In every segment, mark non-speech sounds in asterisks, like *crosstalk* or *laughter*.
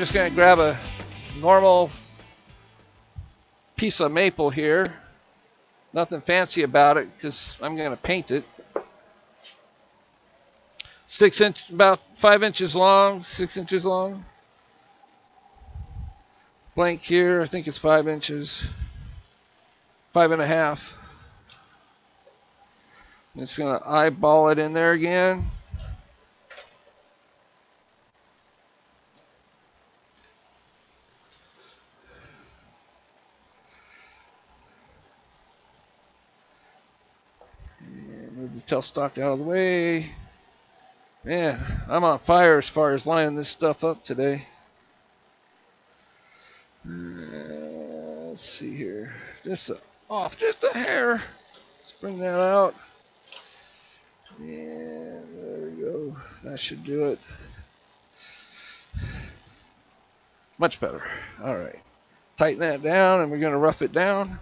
I'm just going to grab a normal piece of maple here. Nothing fancy about it because I'm going to paint it. Six inch, about five inches long, six inches long. Blank here, I think it's five inches, five and a half. It's going to eyeball it in there again. Tailstock out of the way. Man, I'm on fire as far as lining this stuff up today. Uh, let's see here. Just a, off just a hair. Let's bring that out. And there we go. That should do it. Much better. All right. Tighten that down and we're going to rough it down.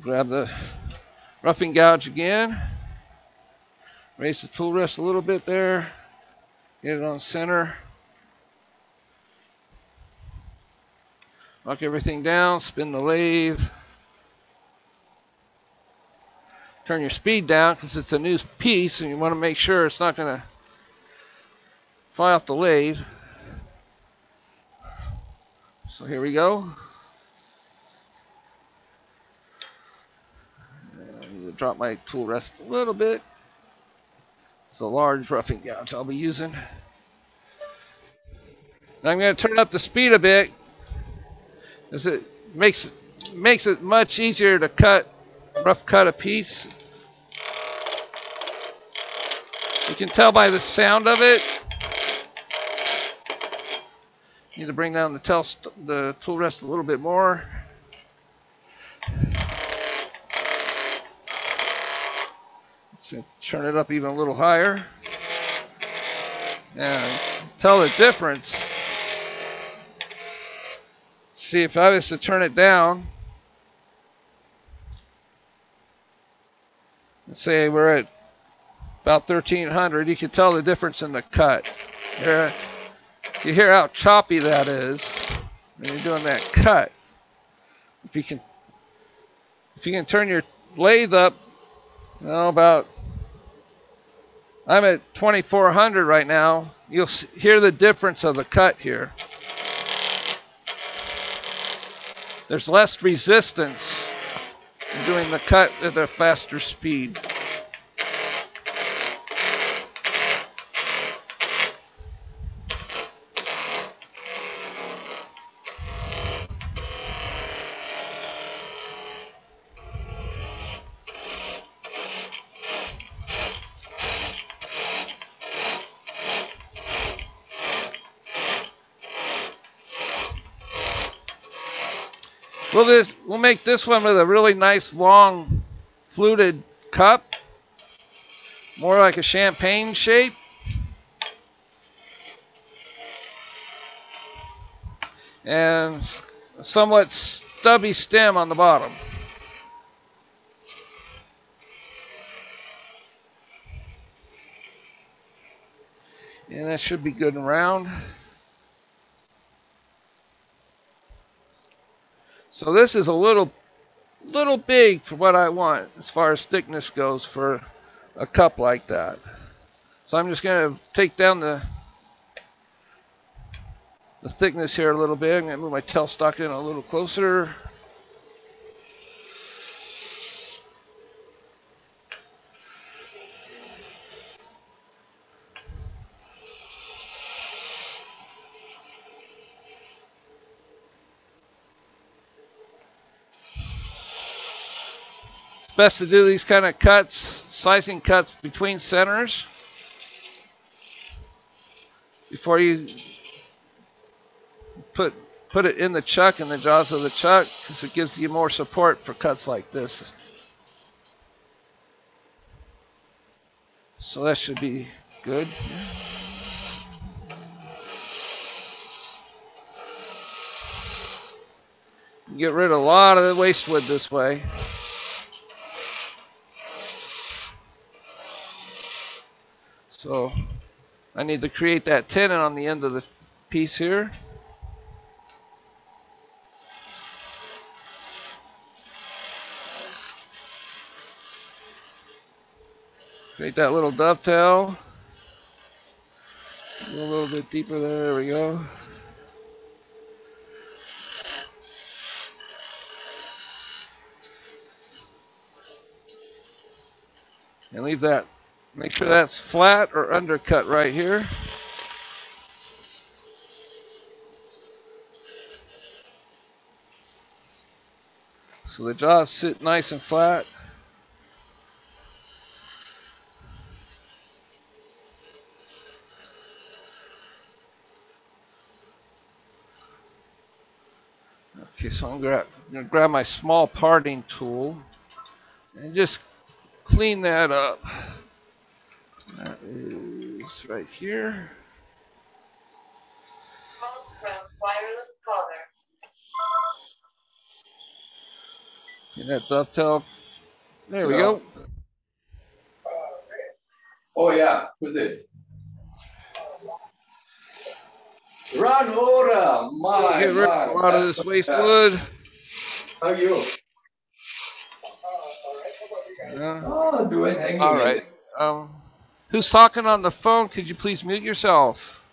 Grab the roughing gouge again. Raise the tool rest a little bit there. Get it on center. Lock everything down, spin the lathe. Turn your speed down because it's a new piece and you want to make sure it's not going to fly off the lathe. So here we go. Drop my tool rest a little bit. It's a large roughing gouge I'll be using. I'm going to turn up the speed a bit as it makes makes it much easier to cut rough cut a piece. You can tell by the sound of it. Need to bring down the, tel the tool rest a little bit more. Turn it up even a little higher. And tell the difference. See if I was to turn it down. Let's say we're at about 1300. You can tell the difference in the cut. you hear how choppy that is when you're doing that cut. If you can, if you can turn your lathe up, you know, about I'm at 2400 right now. You'll hear the difference of the cut here. There's less resistance doing the cut at a faster speed. This we'll make this one with a really nice long fluted cup. More like a champagne shape. And somewhat stubby stem on the bottom. And that should be good and round. So this is a little, little big for what I want as far as thickness goes for a cup like that. So I'm just going to take down the the thickness here a little bit. I'm going to move my tailstock in a little closer. Best to do these kind of cuts, slicing cuts between centers before you put put it in the chuck in the jaws of the chuck because it gives you more support for cuts like this. So that should be good. Get rid of a lot of the waste wood this way. So I need to create that tenon on the end of the piece here. Create that little dovetail. A little bit deeper there, there we go. And leave that, make sure that's flat or undercut right here. So the jaws sit nice and flat. Okay, so I'm I'm gonna grab my small parting tool and just clean that up. Right here. Get that dovetail. There we go. Oh yeah, who's this? Run order, my, Get rid of a lot of this waste wood. How you? Yeah. Oh, doing hanging. All right. Um, who's talking on the phone? Could you please mute yourself?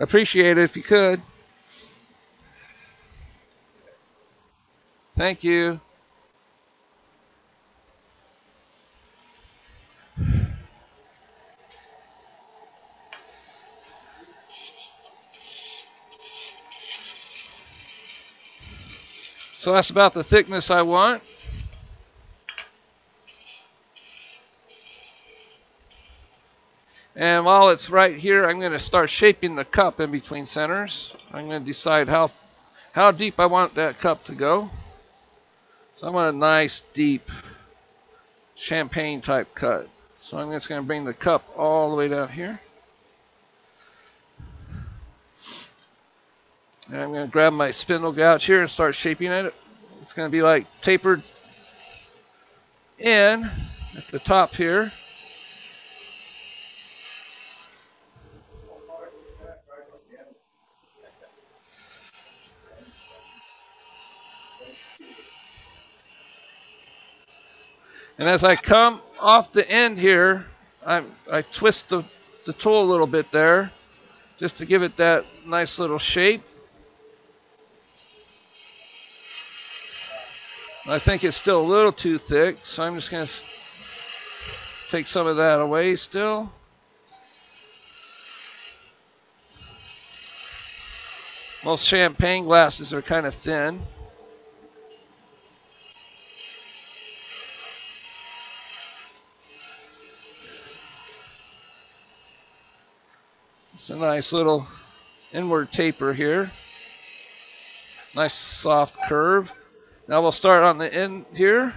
Appreciate it if you could. Thank you. So that's about the thickness I want. And while it's right here, I'm going to start shaping the cup in between centers. I'm going to decide how, how deep I want that cup to go. So I want a nice, deep champagne type cut. So I'm just going to bring the cup all the way down here. And I'm going to grab my spindle gouge here and start shaping it. It's going to be like tapered in at the top here. And as I come off the end here, I, I twist the, the tool a little bit there just to give it that nice little shape. I think it's still a little too thick, so I'm just going to take some of that away still. Most champagne glasses are kind of thin. A nice little inward taper here. Nice soft curve. Now we'll start on the end here.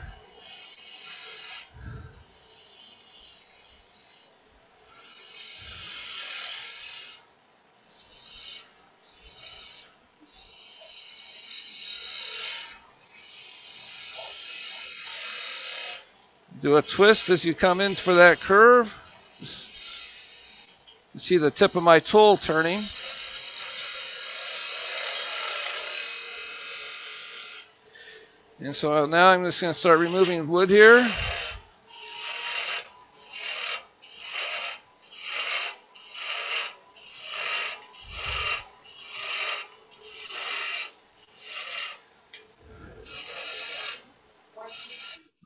Do a twist as you come in for that curve. You see the tip of my tool turning. And so now I'm just going to start removing wood here.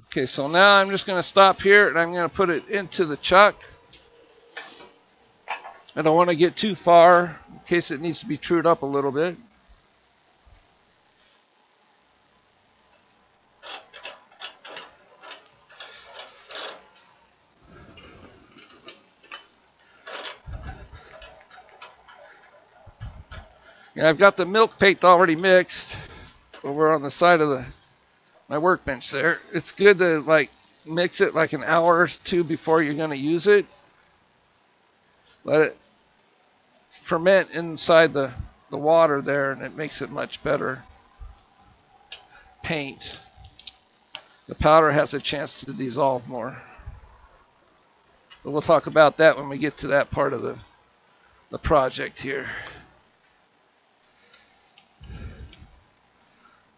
Okay, so now I'm just going to stop here and I'm going to put it into the chuck. I don't want to get too far in case it needs to be trued up a little bit. And I've got the milk paint already mixed over on the side of the my workbench there. It's good to like mix it like an hour or two before you're going to use it. Let it ferment inside the, the water there and it makes it much better paint. The powder has a chance to dissolve more. But we'll talk about that when we get to that part of the, the project here.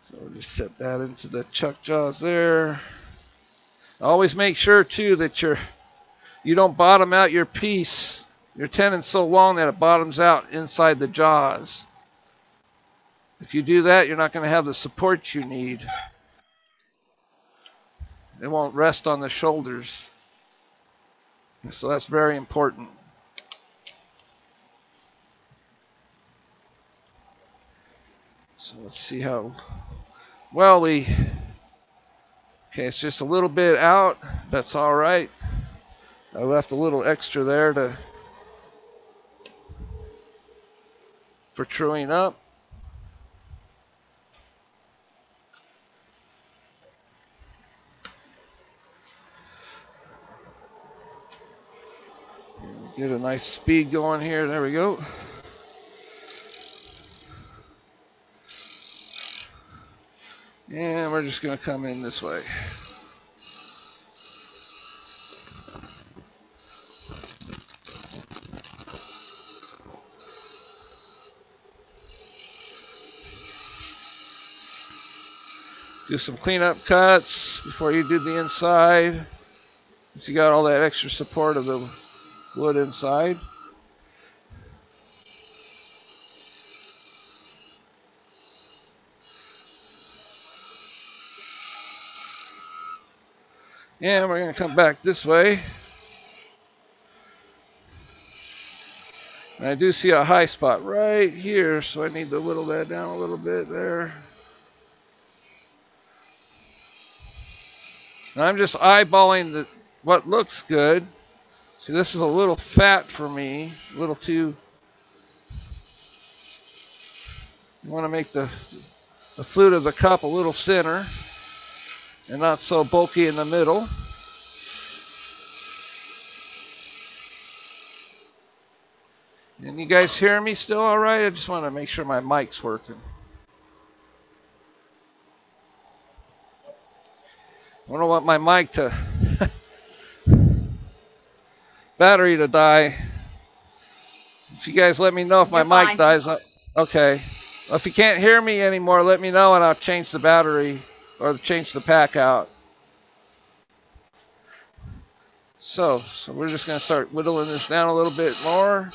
So we'll just set that into the chuck jaws there. Always make sure too that you're you don't bottom out your piece, your tenon's so long that it bottoms out inside the jaws. If you do that, you're not going to have the support you need. It won't rest on the shoulders. So that's very important. So let's see how well we, okay, it's just a little bit out. That's all right. I left a little extra there to, for truing up. Get a nice speed going here. There we go. And we're just going to come in this way. Do some cleanup cuts before you do the inside. So you got all that extra support of the wood inside. And we're going to come back this way. And I do see a high spot right here, so I need to whittle that down a little bit there. And I'm just eyeballing the, what looks good. See, this is a little fat for me, a little too. You want to make the, the flute of the cup a little thinner and not so bulky in the middle. And you guys hear me still all right? I just want to make sure my mic's working. I don't want my mic to *laughs* battery to die. If you guys let me know if my You're mic fine. dies, okay. If you can't hear me anymore, let me know and I'll change the battery or change the pack out. So, so we're just going to start whittling this down a little bit more.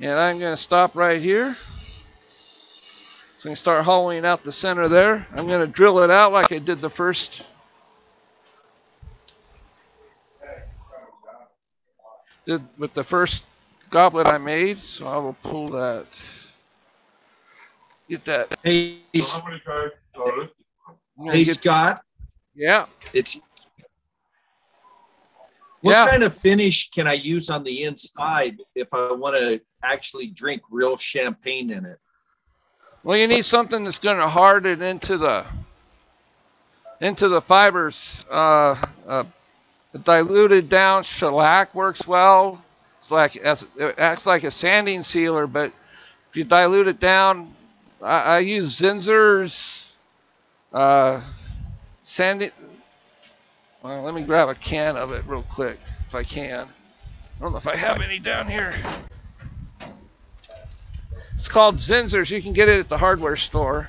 And I'm going to stop right here. So I'm going to start hollowing out the center there. I'm going to drill it out like I did the first. Did with the first goblet I made. So I will pull that. Get that. Hey, So how many cards are it? I'm gonna hey, Scott. yeah. It's what Yeah. kind of finish can I use on the inside if I want to actually drink real champagne in it? Well, you need something that's going to harden into the into the fibers. Uh, uh, diluted down shellac works well. It's like it acts like a sanding sealer, but if you dilute it down, I, I use Zinsser's uh, sanding. Well, let me grab a can of it real quick if I can. I don't know if I have any down here. It's called Zinsser's. You can get it at the hardware store.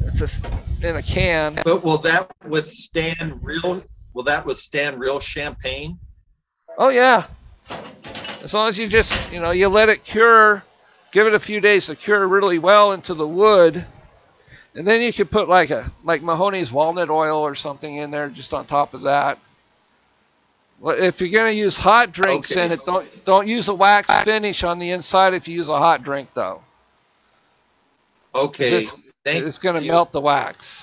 It's a in a can. But will that withstand real? Will that withstand real champagne? Oh yeah. As long as you just, you know, you let it cure, give it a few days to cure really well into the wood, and then you could put like a like Mahoney's walnut oil or something in there just on top of that. Well, if you're gonna use hot drinks in it, don't don't use a wax finish on the inside if you use a hot drink though. Okay, This- thank It's gonna you. melt the wax.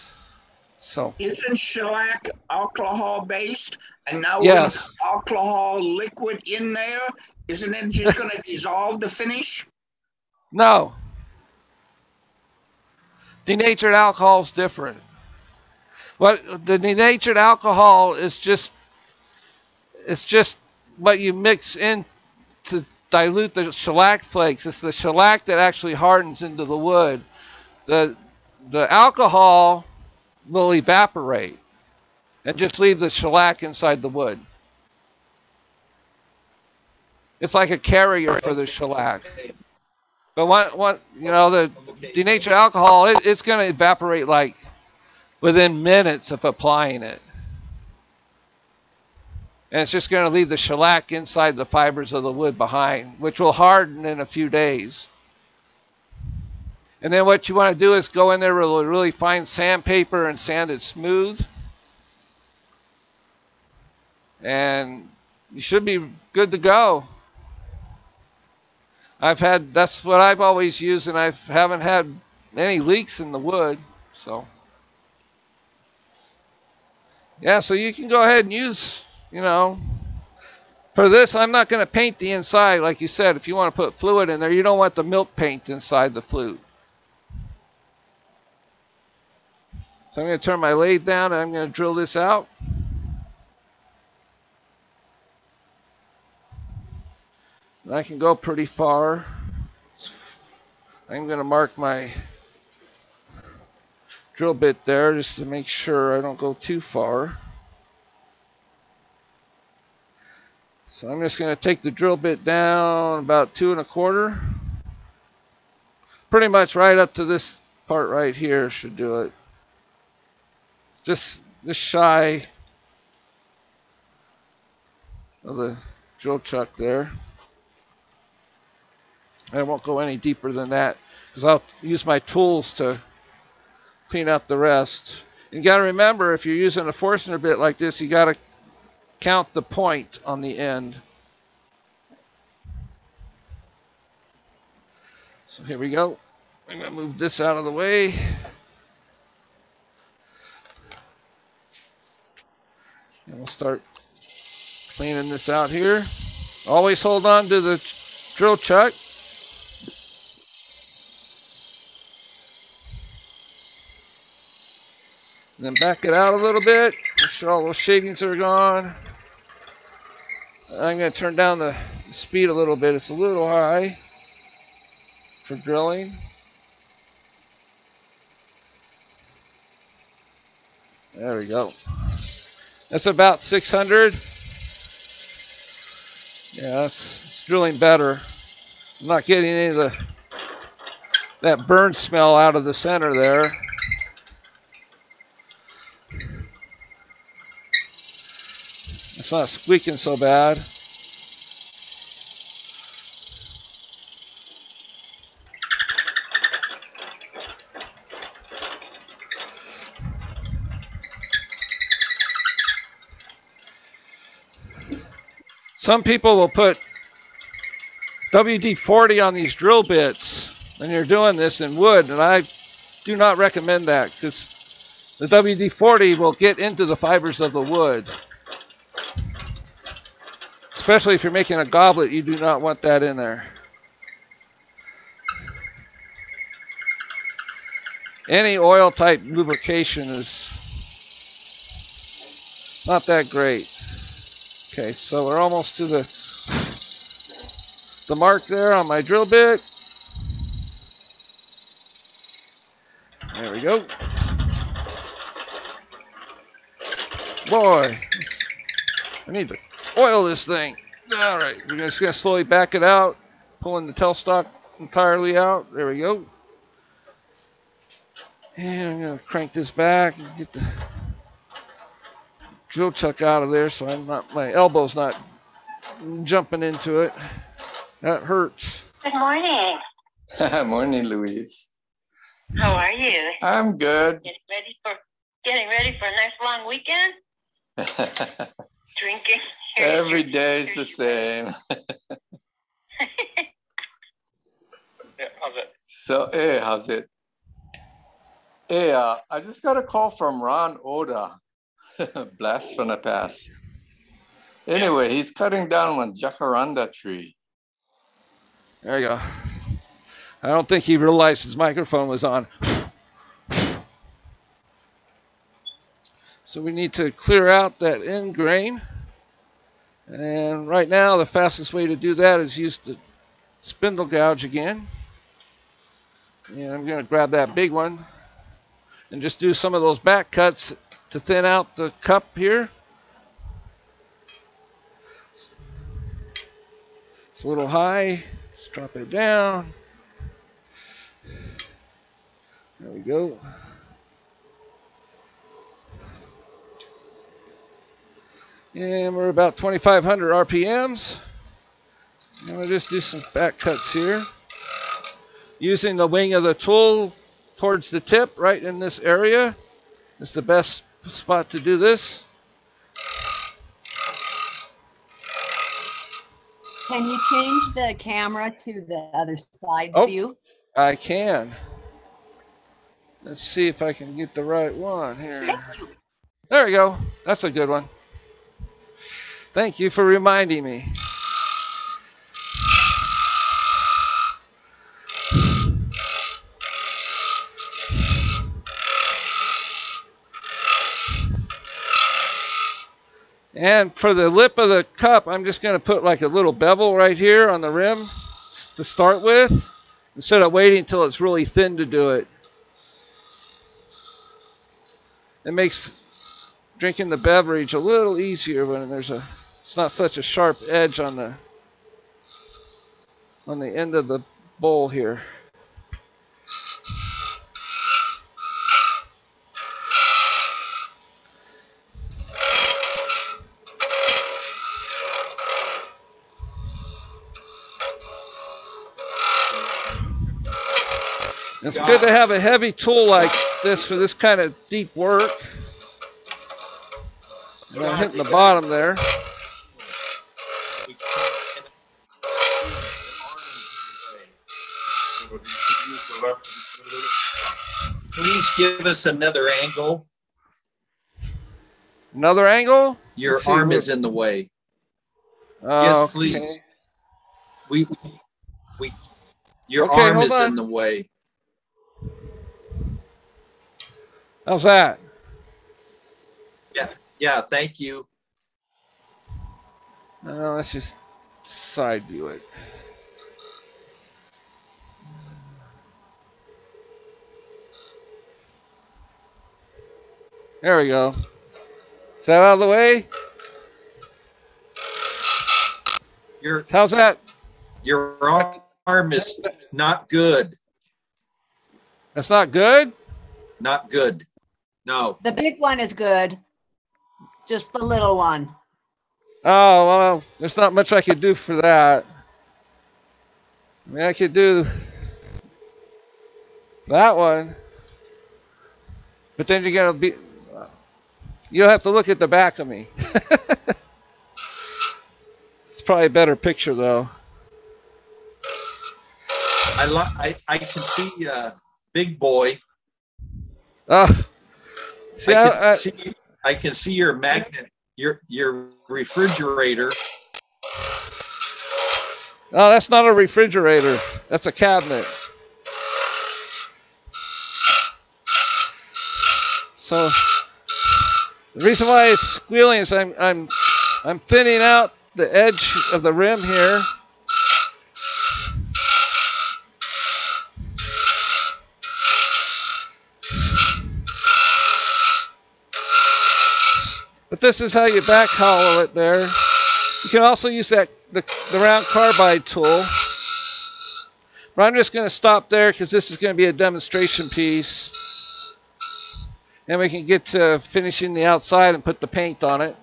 So Isn't shellac alcohol based? And now we're gonna yes. put alcohol liquid in there. Isn't it just going *laughs* to dissolve the finish? No. Denatured alcohol is different. What the denatured alcohol is just it's just what you mix in to dilute the shellac flakes. It's the shellac that actually hardens into the wood. The the alcohol will evaporate and just leave the shellac inside the wood. It's like a carrier for the shellac. But what, one, you know, the denatured alcohol, it, it's going to evaporate like within minutes of applying it. And it's just going to leave the shellac inside the fibers of the wood behind, which will harden in a few days. And then what you want to do is go in there with a really fine sandpaper and sand it smooth. And you should be good to go. I've had that's what I've always used, and I haven't had any leaks in the wood. So yeah, so you can go ahead and use, you know, for this. I'm not going to paint the inside, like you said. If you want to put fluid in there, you don't want the milk paint inside the flute. So I'm going to turn my lathe down, and I'm going to drill this out. And I can go pretty far. I'm going to mark my drill bit there just to make sure I don't go too far. So I'm just going to take the drill bit down about two and a quarter. Pretty much right up to this part right here should do it. Just, this shy of the drill chuck there. I won't go any deeper than that because I'll use my tools to clean out the rest. You got to remember if you're using a Forstner bit like this, you got to count the point on the end. So here we go. I'm going to move this out of the way. And we'll start cleaning this out here. Always hold on to the drill chuck. And then back it out a little bit. All those shavings are gone. I'm going to turn down the speed a little bit. It's a little high for drilling. There we go. That's about 600. Yeah, it's, it's drilling better. I'm not getting any of the that burn smell out of the center there. It's not squeaking so bad. Some people will put WD-40 on these drill bits when you're doing this in wood, and I do not recommend that because the WD-40 will get into the fibers of the wood. Especially if you're making a goblet, you do not want that in there. Any oil type lubrication is not that great. Okay, so we're almost to the the mark there on my drill bit. There we go. Boy, I need to oil this thing. All right, we're just gonna slowly back it out, pulling the tailstock entirely out. There we go. And I'm gonna crank this back and get the drill chuck out of there so I'm not my elbow's not jumping into it. That hurts. Good morning. *laughs* Morning, Louise. How are you? I'm good. Getting ready for getting ready for a nice long weekend? *laughs* Drinking. Every *laughs* day is the same. *laughs* Yeah, how's it? So, hey, how's it? Hey, uh, I just got a call from Ron Oda. *laughs* Blast from the past. Anyway, he's cutting down one jacaranda tree. There you go. I don't think he realized his microphone was on. So we need to clear out that end grain. And right now, the fastest way to do that is use the spindle gouge again. And I'm going to grab that big one and just do some of those back cuts to thin out the cup here. It's a little high. Let's drop it down. There we go. And we're about 2,500 RPMs. And we'll just do some back cuts here. Using the wing of the tool towards the tip right in this area. It's the best spot to do this. Can you change the camera to the other side Oh. view? I can. Let's see if I can get the right one here. There we go. That's a good one. Thank you for reminding me. And for the lip of the cup, I'm just going to put like a little bevel right here on the rim to start with, instead of waiting until it's really thin to do it. It makes drinking the beverage a little easier when there's a it's not such a sharp edge on the on the end of the bowl here. It's good to have a heavy tool like this for this kind of deep work. I'm hitting the bottom there. Give us another angle. Another angle? Your Let's arm is in the way. Oh, please. okay. We, we- we, your Okay, arm is on. in the way. How's that? Yeah, yeah, thank you. No, let's just side view it. There we go. Is that out of the way? Your, How's that? your arm is not good, That's not good? not good. No, The big one is good. Just the little one. Oh, well, there's not much I could do for that. I mean, I could do that one. But then you're going to be. You'll have to look at the back of me. *laughs* it's probably a better picture, though. I li- I, I can see, uh, big boy. Oh, see, I I, can I, see, I can see your magnet, your, your refrigerator. oh, that's not a refrigerator. That's a cabinet. So the reason why it's squealing is I'm I'm I'm thinning out the edge of the rim here. But this is how you back hollow it there. You can also use that the, the round carbide tool. But I'm just going to stop there because this is going to be a demonstration piece. And we can get to finishing the outside and put the paint on it.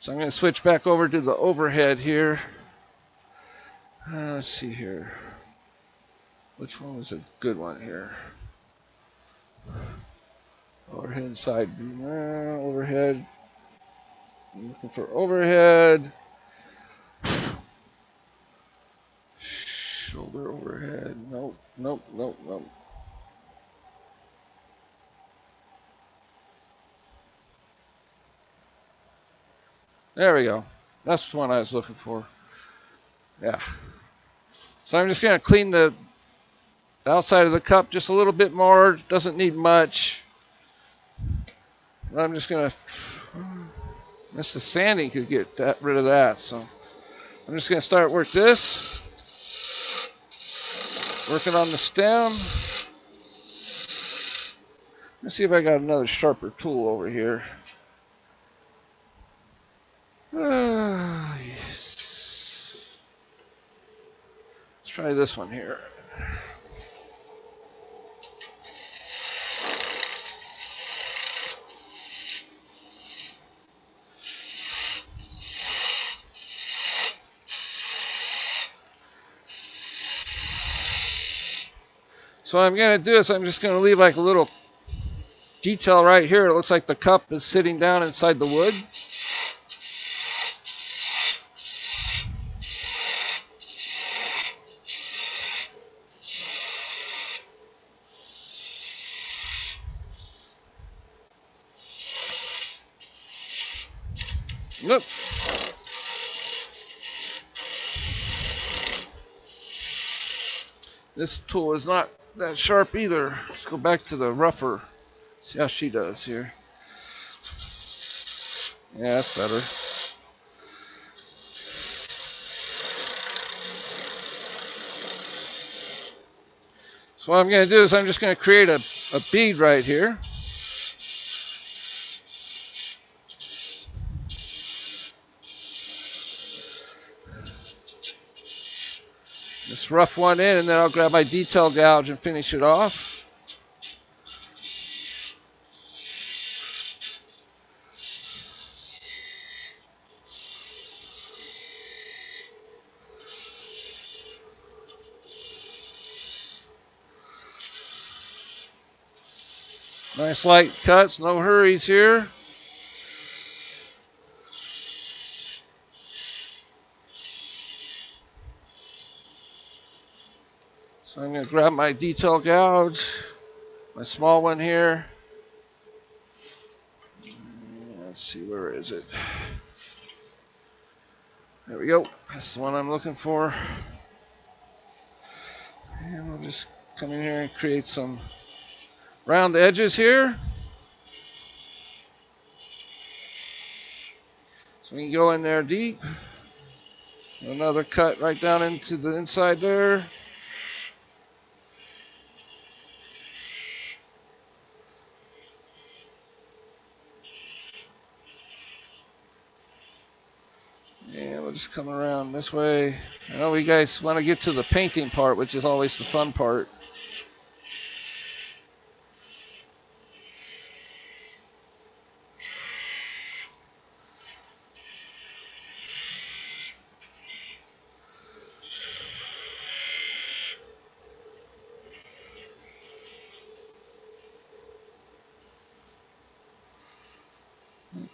So I'm going to switch back over to the overhead here. Uh, let's see here. Which one was a good one here? Overhead side, uh, overhead. I'm looking for overhead. Shoulder overhead. Nope, nope, nope. There we go. That's the one I was looking for. Yeah. So I'm just going to clean the outside of the cup just a little bit more. Doesn't need much. But I'm just going to, the sanding could get that, rid of that. So I'm just going to start work this. Working on the stem. Let's see if I got another sharper tool over here. Ah, yes. Let's try this one here. So what I'm going to do is I'm just going to leave like a little detail right here. It looks like the cup is sitting down inside the wood. Nope. This tool is not that sharp either. Let's go back to the rougher. See how she does here. Yeah, that's better. So what I'm going to do is I'm just going to create a, a bead right here. Just rough one in and then I'll grab my detail gouge and finish it off. Nice light cuts, no hurries here. So I'm going to grab my detail gouge, my small one here. Let's see, where is it? There we go. That's the one I'm looking for. And we'll just come in here and create some round edges here. So we can go in there deep. Another cut right down into the inside there. And we'll just come around this way. I know we guys want to get to the painting part, which is always the fun part.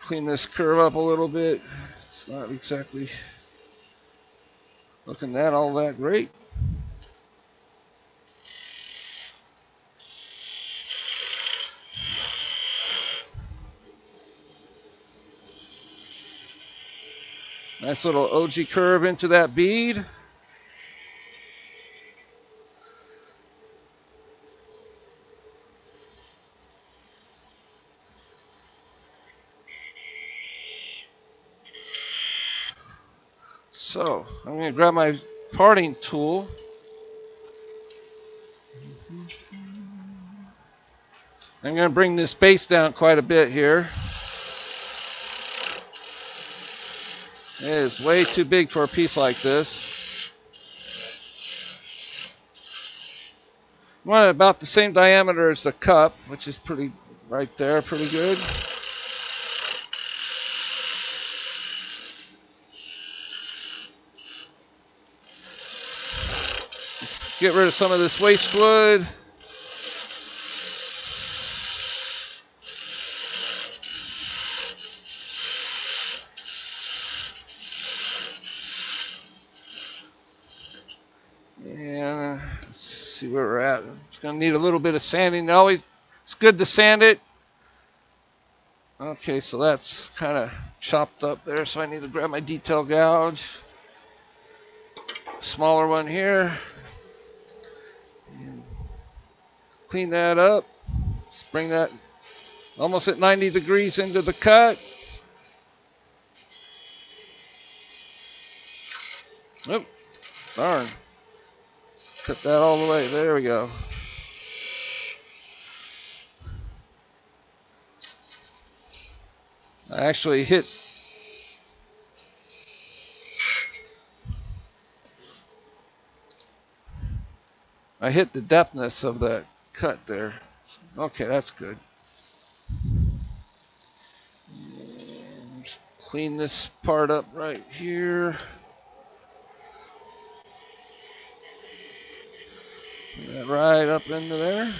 Clean this curve up a little bit. It's not exactly looking that all that great. Nice little ogee curve into that bead. So I'm going to grab my parting tool. I'm going to bring this base down quite a bit here. It is way too big for a piece like this. I want it about the same diameter as the cup, which is pretty right there, pretty good. Get rid of some of this waste wood. Uh, let's see where we're at. It's going to need a little bit of sanding. Always, it's good to sand it. Okay, so that's kind of chopped up there, so I need to grab my detail gouge. smaller one here. And clean that up. Let's bring that almost at 90 degrees into the cut. Oop, darn. Cut that all the way. There we go. I actually hit I hit the depthness of that cut there. Okay, that's good. And clean this part up right here. That right up into there.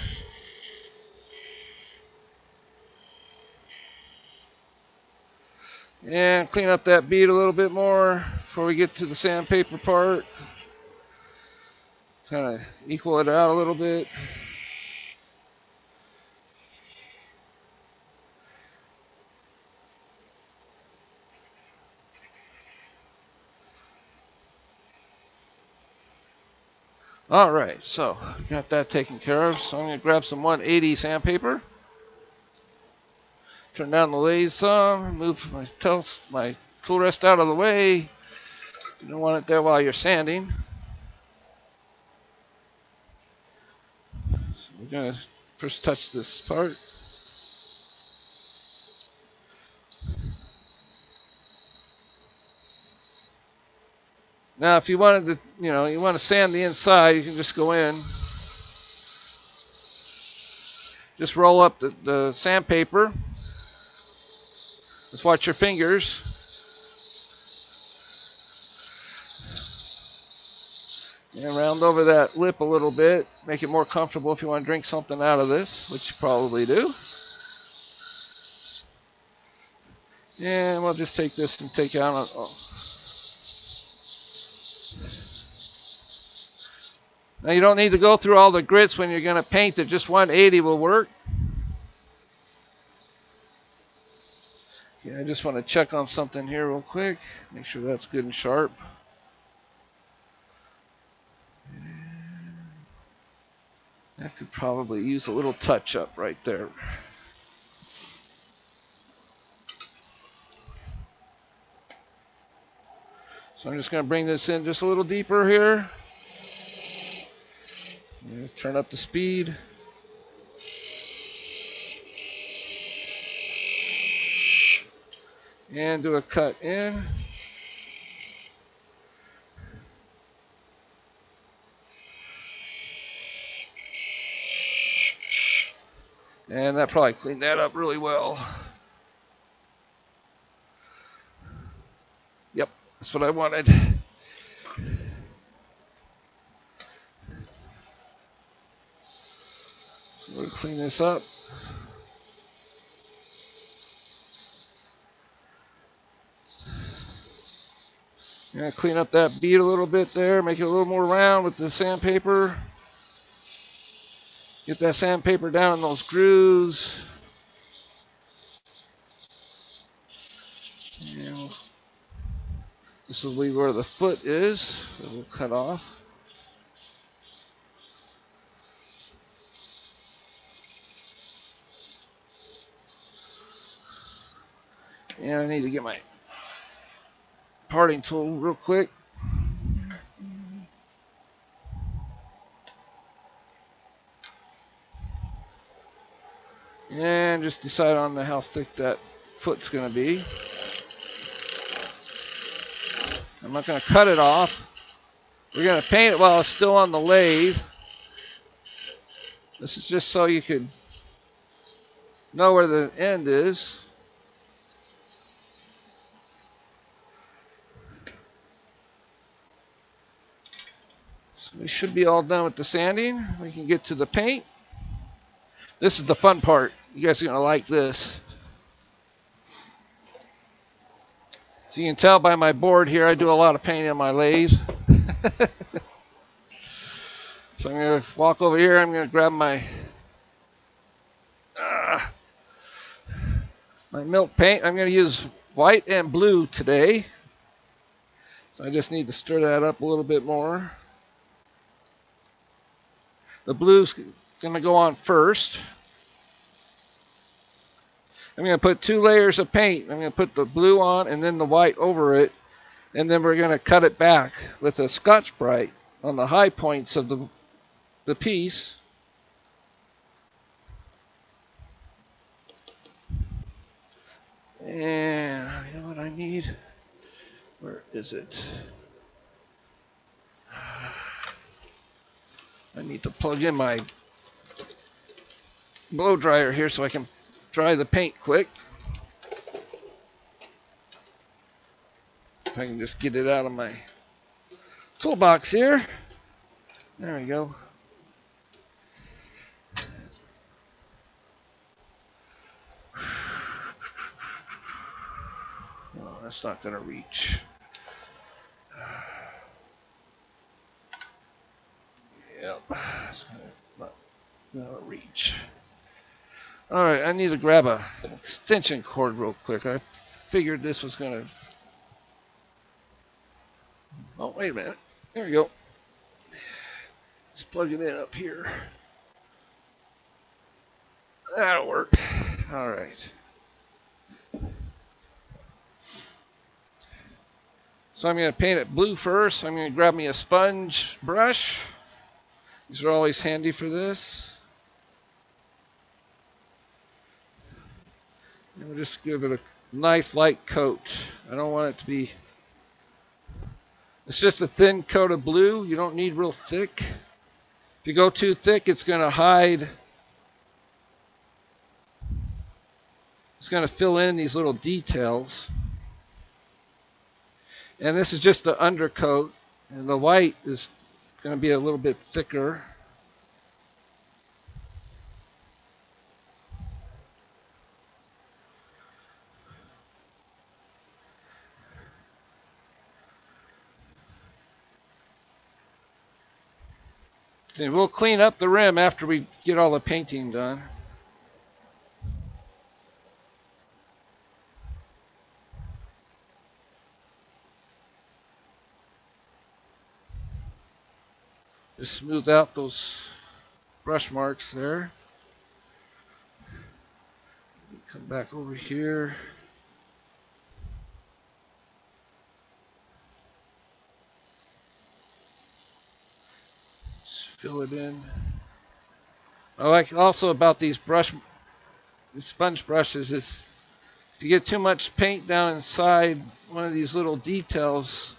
And clean up that bead a little bit more before we get to the sandpaper part. Kind of equal it out a little bit. All right, so got that taken care of. So I'm going to grab some 180 sandpaper. Turn down the lathe some. Move my, my tool rest out of the way. You don't want it there while you're sanding. So we're going to first touch this part. Now, if you wanted to, you know, you want to sand the inside, you can just go in. Just roll up the, the sandpaper. Just watch your fingers. And round over that lip a little bit. Make it more comfortable if you want to drink something out of this, which you probably do. And we'll just take this and take out. Now you don't need to go through all the grits when you're going to paint it. Just 180 will work. Yeah, I just want to check on something here real quick. Make sure that's good and sharp. That could probably use a little touch up right there. So I'm just going to bring this in just a little deeper here. Yeah, turn up the speed. And do a cut in. And that probably cleaned that up really well. Yep, that's what I wanted. So we'll clean this up. Gonna clean up that bead a little bit there, make it a little more round with the sandpaper. Get that sandpaper down in those grooves. And this will be where the foot is we'll cut off. And I need to get my parting tool real quick. And just decide on the how thick that foot's going to be. I'm not going to cut it off. We're going to paint it while it's still on the lathe. This is just so you can know where the end is. We should be all done with the sanding. We can get to the paint. This is the fun part. You guys are going to like this. So you can tell by my board here, I do a lot of painting on my lathe. *laughs* so I'm going to walk over here. I'm going to grab my uh, my milk paint. I'm going to use white and blue today. So I just need to stir that up a little bit more. The blue's going to go on first. I'm going to put two layers of paint. I'm going to put the blue on and then the white over it. And then we're going to cut it back with a Scotch Brite on the high points of the, the piece. And you know what I need? Where is it? I need to plug in my blow dryer here so I can dry the paint quick. If I can just get it out of my toolbox here. There we go. *sighs* Oh, that's not going to reach. Yep, *sighs* gonna, not reach. All right, I need to grab a extension cord real quick. I figured this was gonna. Oh, wait a minute. There we go. Let's plug it in up here. That'll work. All right. So I'm going to paint it blue first. I'm going to grab me a sponge brush. These are always handy for this. And we'll just give it a nice light coat. I don't want it to be, it's just a thin coat of blue. You don't need real thick. If you go too thick, it's going to hide, it's going to fill in these little details. And this is just the undercoat, and the white is going to be a little bit thicker. And we'll clean up the rim after we get all the painting done. Just smooth out those brush marks there. Come back over here. Just fill it in. I like also about these brush, sponge brushes is if you get too much paint down inside one of these little details,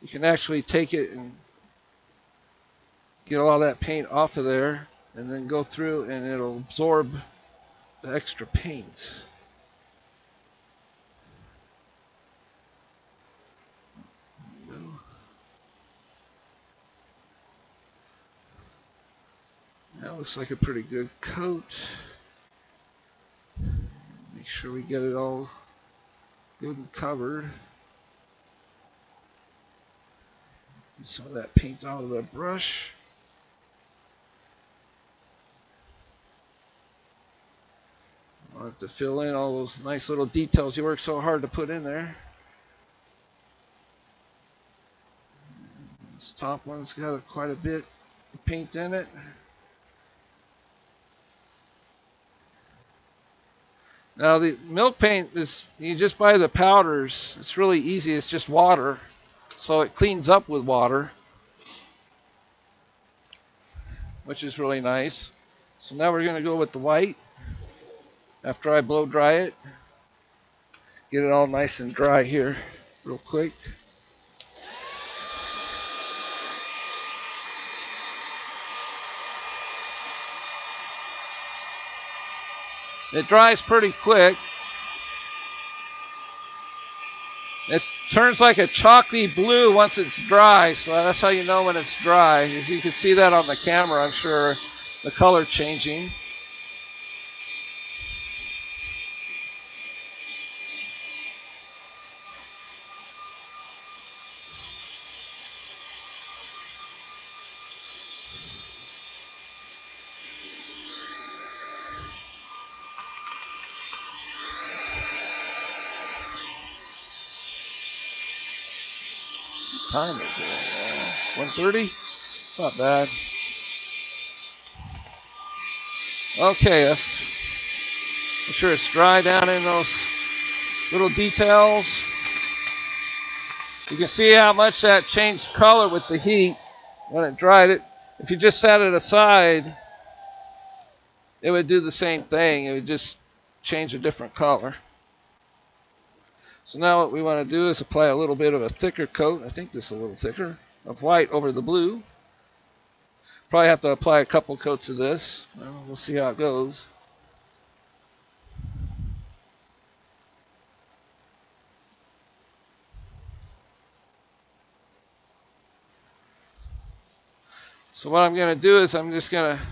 you can actually take it and get all that paint off of there and then go through and it'll absorb the extra paint. That looks like a pretty good coat. Make sure we get it all good and covered. Get some of that paint out of the brush. I'll have to fill in all those nice little details you work so hard to put in there. This top one's got quite a bit of paint in it. Now the milk paint is, you just buy the powders. It's really easy. It's just water. So it cleans up with water, which is really nice. So now we're going to go with the white after I blow dry it. Get it all nice and dry here real quick. It dries pretty quick. It turns like a chalky blue once it's dry, so that's how you know when it's dry. As you can see that on the camera, I'm sure, the color changing. 30? Not bad. Okay, let's make sure it's dry down in those little details. You can see how much that changed color with the heat when it dried it. If you just set it aside, it would do the same thing. It would just change a different color. So now what we want to do is apply a little bit of a thicker coat. I think this is a little thicker of white over the blue. Probably have to apply a couple coats of this. Well, see how it goes. So what I'm going to do is I'm just going to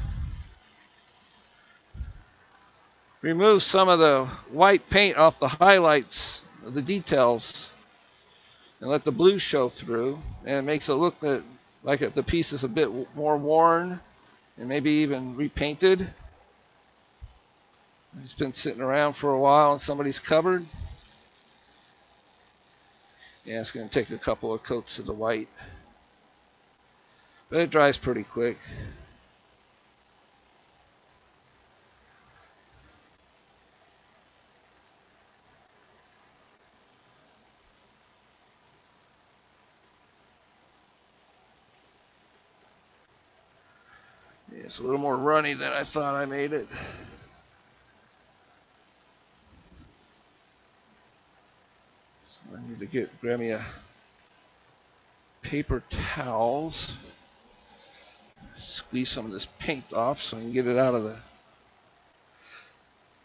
remove some of the white paint off the highlights of the details and let the blue show through and it makes it look that, like the piece is a bit more worn and maybe even repainted. It's been sitting around for a while in somebody's cupboard. Yeah, it's going to take a couple of coats of the white. But it dries pretty quick. It's a little more runny than I thought I made it. So I need to get grab me a paper towels. Squeeze some of this paint off so I can get it out of the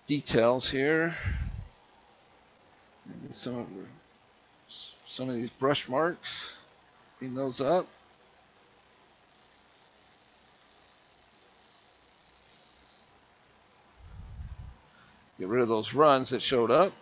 details here. Some of some of these brush marks. Clean those up. Get rid of those runs that showed up.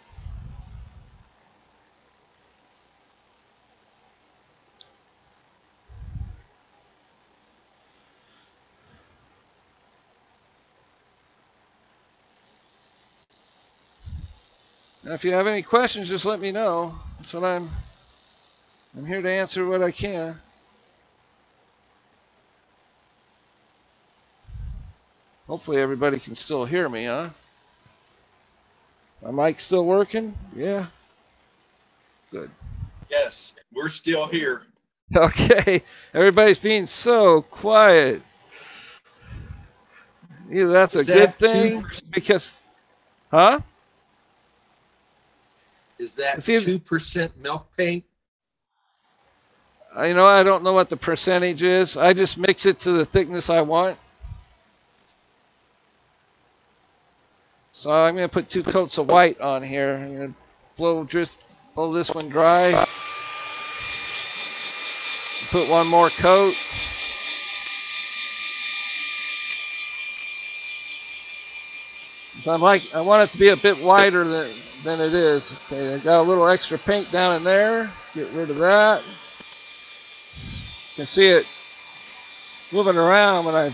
And if you have any questions, just let me know. That's what I'm. I'm here to answer what I can. Hopefully, everybody can still hear me, huh? My mic still working? Yeah. Good. Yes, we're still here. Okay. Everybody's being so quiet. Either that's a Is good thing because, huh? Is that two percent milk paint? You know, I don't know what the percentage is. I just mix it to the thickness I want. So I'm going to put two coats of white on here. I'm going to blow just blow this one dry. Put one more coat. So I'm like, I want it to be a bit wider than, than it is. Okay, I got a little extra paint down in there. Get rid of that. You can see it moving around when I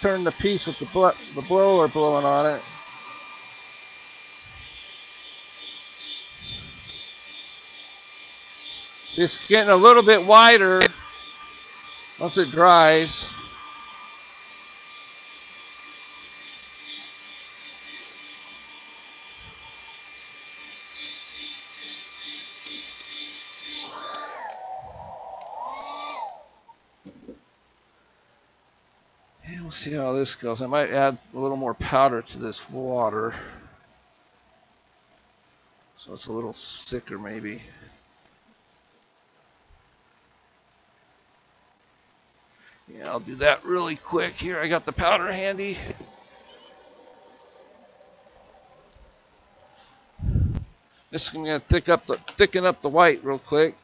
turn the piece with the, bl- the blower blowing on it. It's getting a little bit wider once it dries. And we'll see how this goes. I might add a little more powder to this water. So it's a little thicker maybe. I'll do that really quick here. I got the powder handy. This I'm gonna thick up the thicken up the white real quick.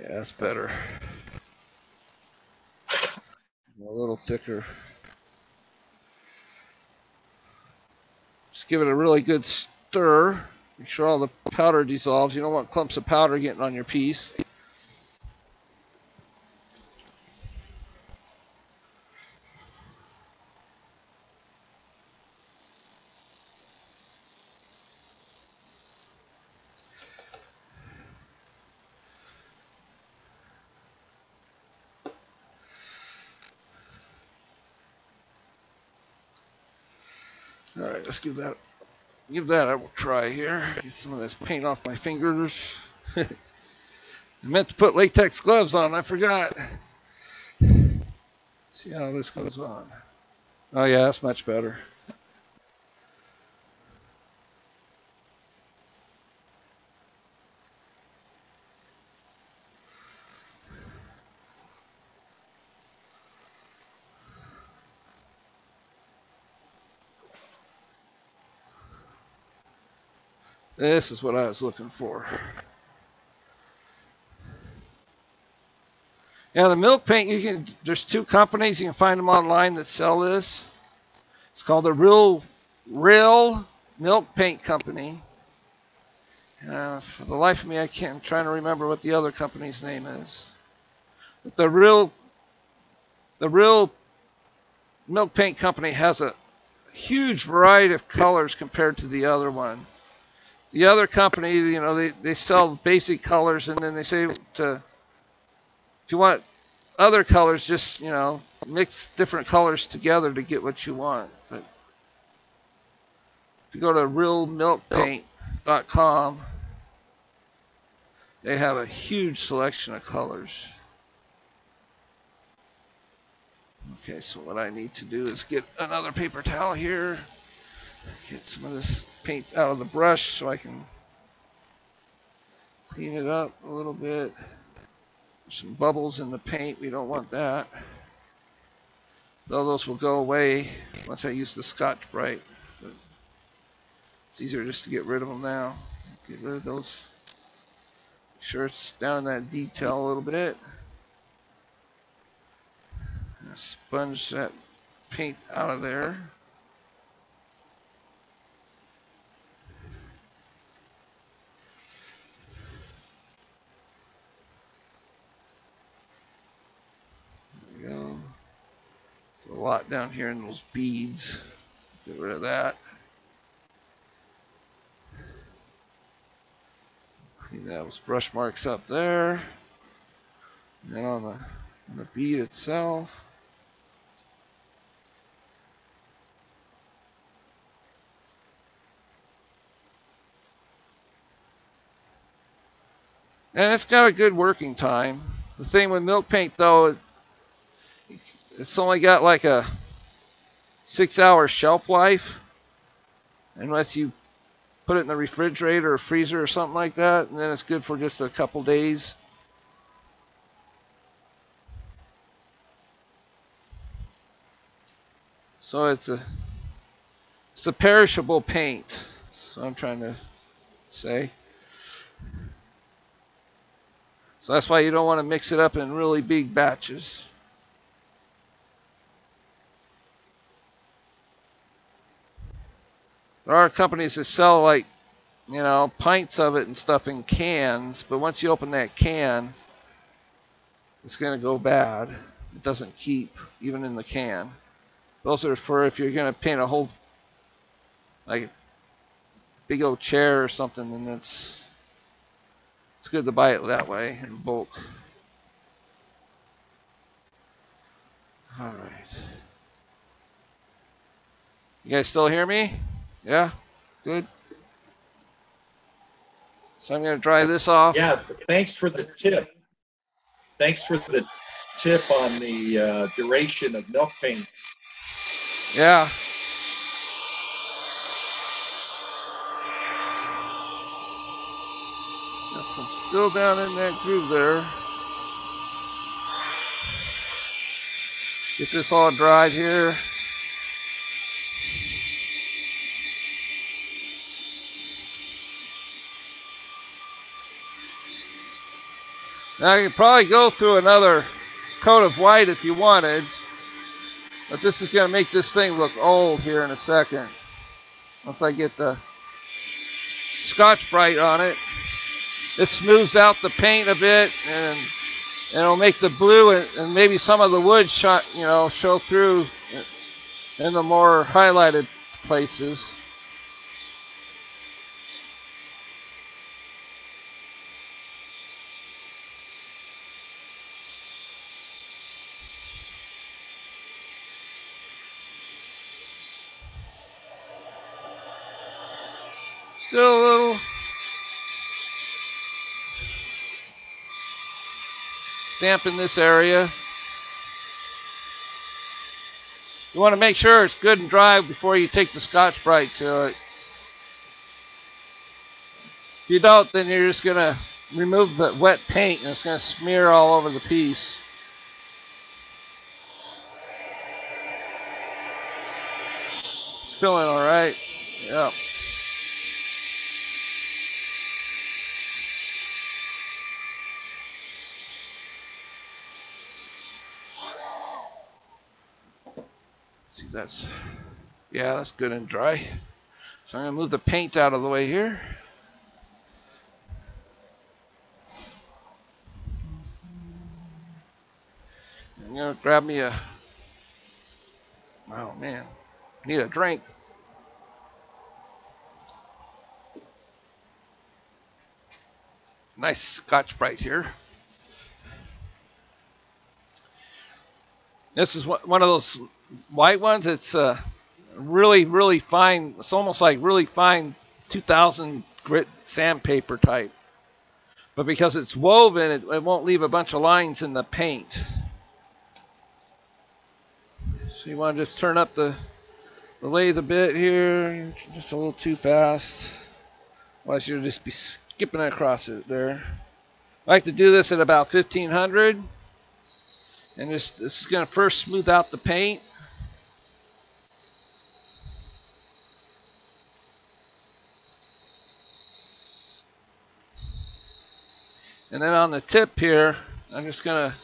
Yeah, that's better. A little thicker. Give it a really good stir. Make sure all the powder dissolves. You don't want clumps of powder getting on your piece. Let's give that give that a try here. Get some of this paint off my fingers. *laughs* I meant to put latex gloves on. I forgot. See how this goes on. Oh yeah, that's much better. This is what I was looking for. Yeah, the milk paint, you can, there's two companies, you can find them online that sell this. It's called the Real, Real Milk Paint Company. Uh, for the life of me, I can't, I'm trying to remember what the other company's name is. But the Real, the Real Milk Paint Company has a huge variety of colors compared to the other one the other company, you know, they, they sell basic colors and then they say to, if you want other colors, just, you know, mix different colors together to get what you want. But if you go to realmilkpaint.com, they have a huge selection of colors. Okay, so what I need to do is get another paper towel here, get some of this paint out of the brush so I can clean it up a little bit. Some bubbles in the paint. We don't want that. Though those will go away once I use the Scotch-Brite. It's easier just to get rid of them now. Get rid of those. Make sure it's down in that detail a little bit. Sponge that paint out of there. Go. It's a lot down here in those beads. Get rid of that. Clean those brush marks up there. And then on the, on the bead itself. And it's got a good working time. The thing with milk paint though, it's only got like a six hour shelf life unless you put it in the refrigerator or freezer or something like that and then it's good for just a couple days. So it's a it's a perishable paint so i'm trying to say. So that's why you don't want to mix it up in really big batches there are companies that sell like you know pints of it and stuff in cans but once you open that can it's going to go bad. It doesn't keep even in the can. Those are for if you're going to paint a whole like big old chair or something then it's it's good to buy it that way in bulk. All right. You guys still hear me yeah, good. So I'm going to dry this off. Yeah, thanks for the tip. Thanks for the tip on the uh, duration of milk paint. Yeah. Got some still down in that groove there. Get this all dried here. Now you could probably go through another coat of white if you wanted, but this is going to make this thing look old here in a second. Once I get the Scotch-Brite on it, it smooths out the paint a bit and, and it'll make the blue and, and maybe some of the wood shot, you know, show through in the more highlighted places. Still a little. In this area. You want to make sure it's good and dry before you take the Scotch Brite to it. If you don't, then you're just going to remove the wet paint and it's going to smear all over the piece. It's feeling all right. Yep. That's, yeah, that's good and dry. So I'm going to move the paint out of the way here. I'm going to grab me a, oh man, need a drink. Nice Scotch Brite here. This is one of those white ones. It's uh, really, really fine. It's almost like really fine 2000 grit sandpaper type. But because it's woven, it, it won't leave a bunch of lines in the paint. So you want to just turn up the, the lathe a bit here, just a little too fast. Otherwise you'll just be skipping across it there. I like to do this at about 1500. And this, this is going to first smooth out the paint. And then on the tip here, I'm just going to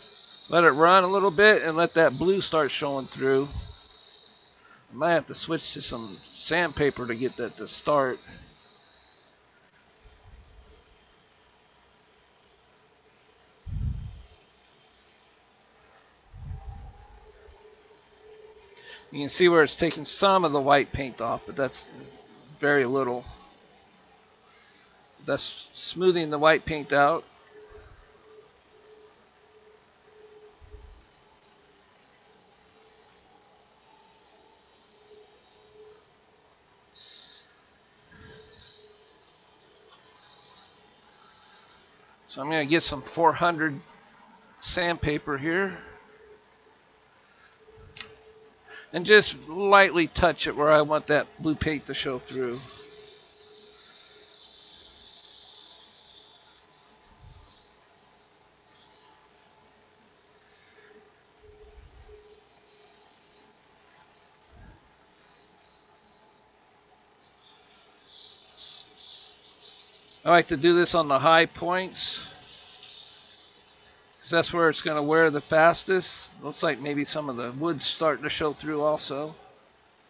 let it run a little bit and let that blue start showing through. I might have to switch to some sandpaper to get that to start. You can see where it's taking some of the white paint off, but that's very little. That's smoothing the white paint out. So I'm going to get some 400 sandpaper here. And just lightly touch it where I want that blue paint to show through. Like to do this on the high points. Because that's where it's going to wear the fastest. Looks like maybe some of the wood's starting to show through also.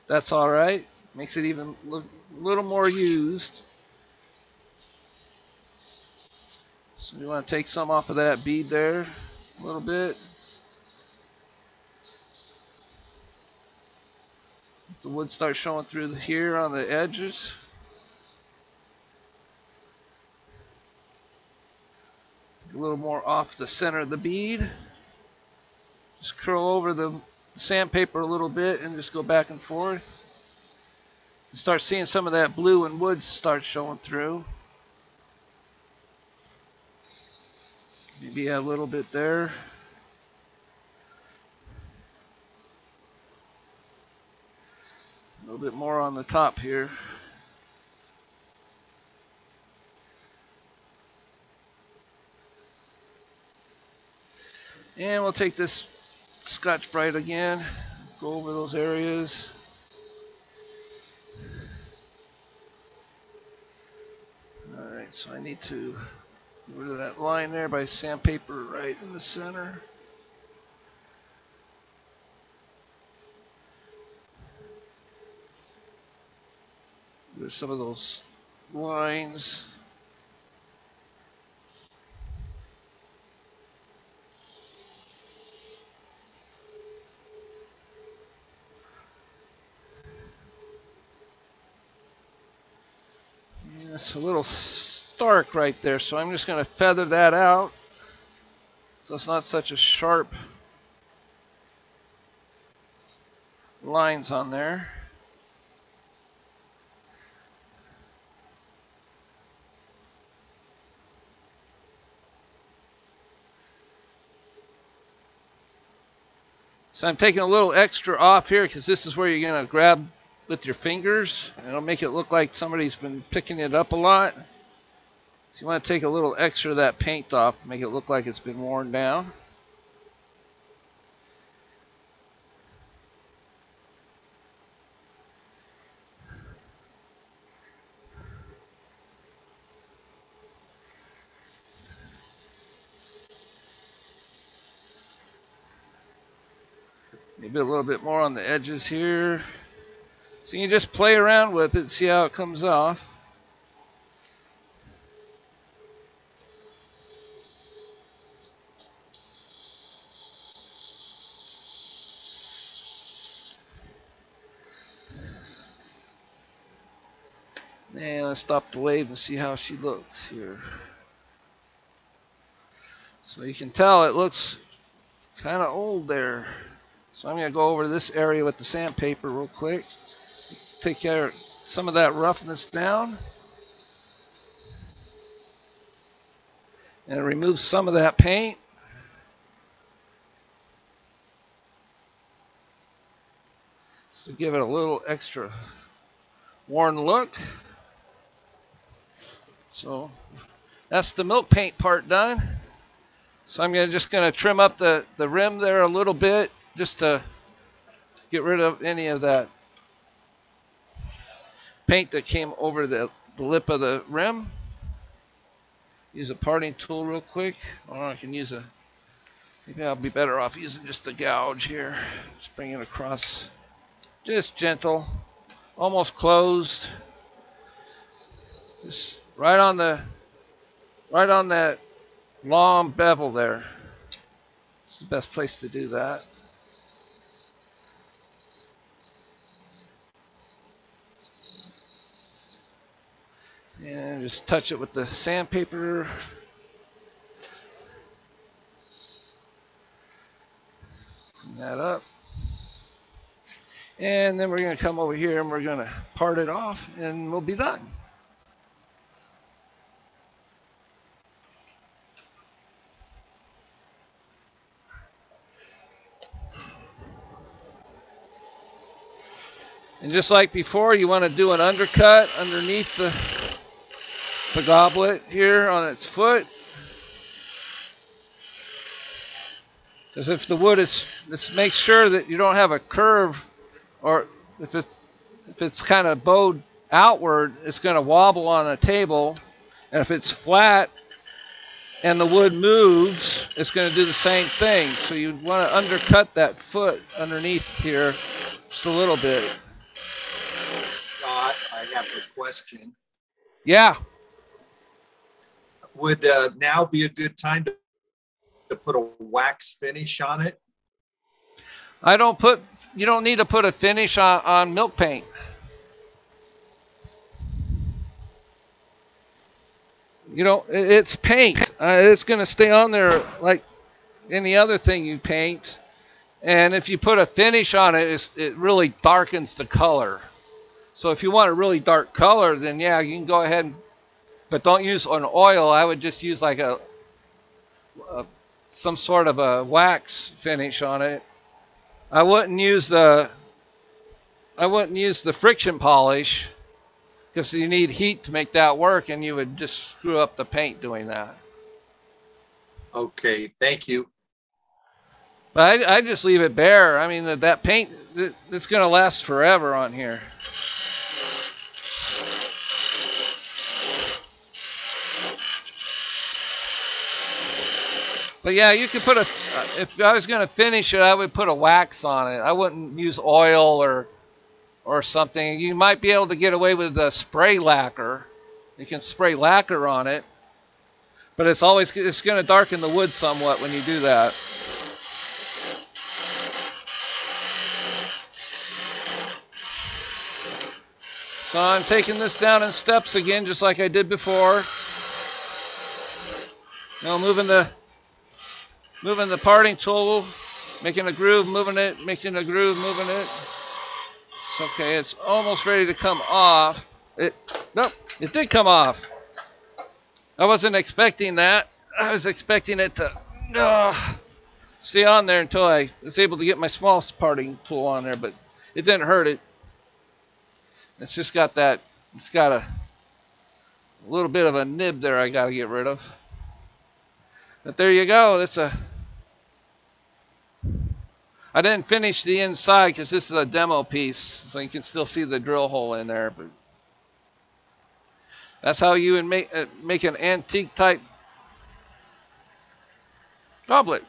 That's alright. Makes it even look a little more used. So you want to take some off of that bead there a little bit. The wood starts showing through here on the edges. Little more off the center of the bead. Just curl over the sandpaper a little bit and just go back and forth. start seeing some of that blue and wood start showing through. Maybe a little bit there. A little bit more on the top here. And we'll take this Scotch Brite again, go over those areas. All right, so I need to get rid of that line there by sandpaper right in the center. There's some of those lines. It's a little stark right there, so I'm just going to feather that out so it's not such a sharp lines on there. So I'm taking a little extra off here because this is where you're going to grab with your fingers. It'll make it look like somebody's been picking it up a lot. So you want to take a little extra of that paint off, make it look like it's been worn down. Maybe a little bit more on the edges here. So you just play around with it, see how it comes off. And let's stop the lathe and see how she looks here. So you can tell it looks kind of old there. So I'm going to go over this area with the sandpaper real quick. Take care of some of that roughness down. And remove some of that paint. To give it a little extra worn look. So that's the milk paint part done. So I'm gonna, just going to trim up the, the rim there a little bit just to get rid of any of that paint that came over the, the lip of the rim. Use a parting tool real quick, or I can use a, maybe I'll be better off using just a gouge here. Just bring it across, just gentle, almost closed. Just right on the, right on that long bevel there. It's the best place to do that. And just touch it with the sandpaper. Clean that up. And then we're going to come over here and we're going to part it off and we'll be done. And just like before, you want to do an undercut underneath the, the goblet here on its foot. Because if the wood is, let's make sure that you don't have a curve, or if it's if it's kind of bowed outward, it's going to wobble on a table, and if it's flat and the wood moves, it's going to do the same thing. So you want to undercut that foot underneath here just a little bit. Scott, I have a question. Yeah, Would uh, now be a good time to, to put a wax finish on it? I don't put. You don't need to put a finish on, on milk paint. You know, it's paint. Uh, it's going to stay on there like any other thing you paint. And if you put a finish on it, it really darkens the color. So if you want a really dark color, then yeah, you can go ahead. And, but don't use an oil. I would just use like a, a some sort of a wax finish on it. I wouldn't use the I wouldn't use the friction polish because you need heat to make that work and you would just screw up the paint doing that. Okay, thank you. But I, I just leave it bare. I mean, that, that paint, it, it's going to last forever on here. But yeah, you could put a, uh, if I was going to finish it, I would put a wax on it. I wouldn't use oil or, or something. You might be able to get away with a spray lacquer. You can spray lacquer on it. But it's always, it's going to darken the wood somewhat when you do that. So I'm taking this down in steps again, just like I did before. Now moving the moving the parting tool, making a groove, moving it, making a groove, moving it. It's okay. It's almost ready to come off. It nope, it did come off. I wasn't expecting that. I was expecting it to. Uh, stay on there until I was able to get my small parting tool on there, but it didn't hurt it. It's just got that, it's got a, little bit of a nib there I got to get rid of. But there you go. That's a. I didn't finish the inside because this is a demo piece, so you can still see the drill hole in there. But that's how you would make uh, make an antique type goblet.